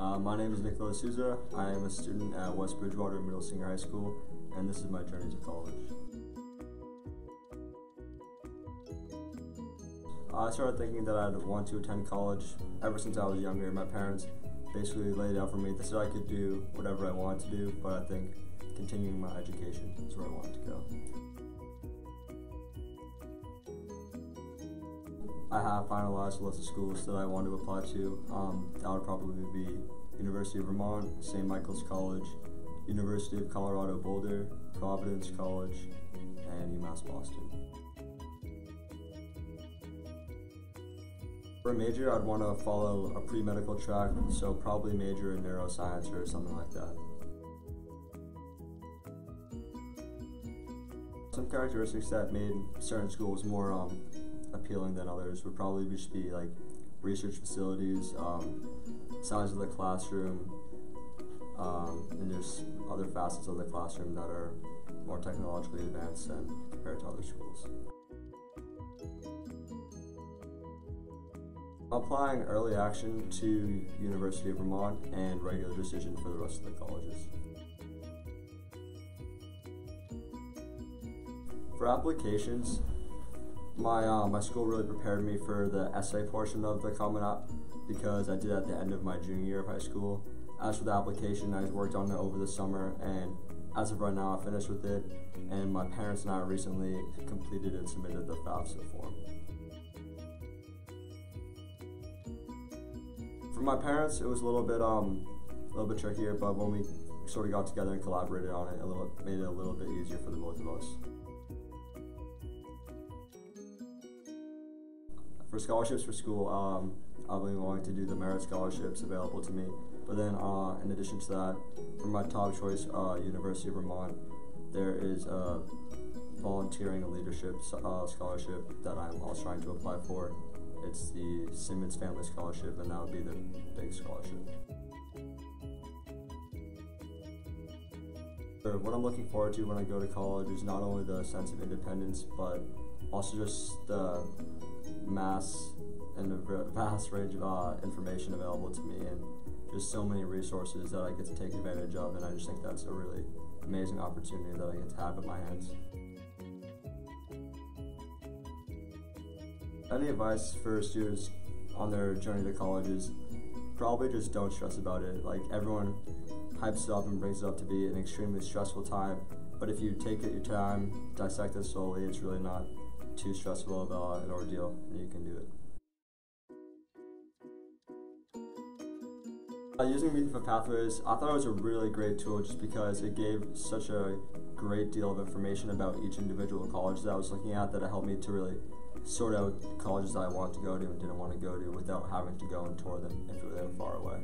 Uh, my name is Nicola Souza. I am a student at West Bridgewater Middle Senior High School, and this is my journey to college. I started thinking that I'd want to attend college ever since I was younger. My parents basically laid out for me. Said I could do whatever I wanted to do, but I think continuing my education is where I wanted to go. I have finalized list of schools that I want to apply to. Um, that would probably be University of Vermont, St. Michael's College, University of Colorado Boulder, Providence College, and UMass Boston. For a major, I'd want to follow a pre-medical track, so probably major in neuroscience or something like that. Some characteristics that made certain schools more um, appealing than others would probably just be like research facilities, um, size of the classroom, um, and just other facets of the classroom that are more technologically advanced than compared to other schools. Applying early action to University of Vermont and regular decision for the rest of the colleges. For applications, my uh, my school really prepared me for the essay portion of the Common App because I did at the end of my junior year of high school. As for the application, I worked on it over the summer, and as of right now, I finished with it. And my parents and I recently completed and submitted the FAFSA form. For my parents, it was a little bit um, a little bit trickier, but when we sort of got together and collaborated on it, a little made it a little bit easier for the both of us. For scholarships for school, um, I'll be wanting to do the merit scholarships available to me. But then, uh, in addition to that, for my top choice, uh, University of Vermont, there is a volunteering and leadership uh, scholarship that I'm also trying to apply for. It's the Simmons Family Scholarship, and that would be the big scholarship. What I'm looking forward to when I go to college is not only the sense of independence, but also just the mass and the vast range of uh, information available to me and just so many resources that I get to take advantage of and I just think that's a really amazing opportunity that I get to have in my hands. Any advice for students on their journey to college is probably just don't stress about it. Like everyone hypes it up and brings it up to be an extremely stressful time, but if you take it your time, dissect it slowly, it's really not too stressful of uh, an ordeal, and you can do it. Uh, using MEFA Pathways, I thought it was a really great tool just because it gave such a great deal of information about each individual college that I was looking at that it helped me to really sort out colleges that I wanted to go to and didn't want to go to without having to go and tour them if they were far away.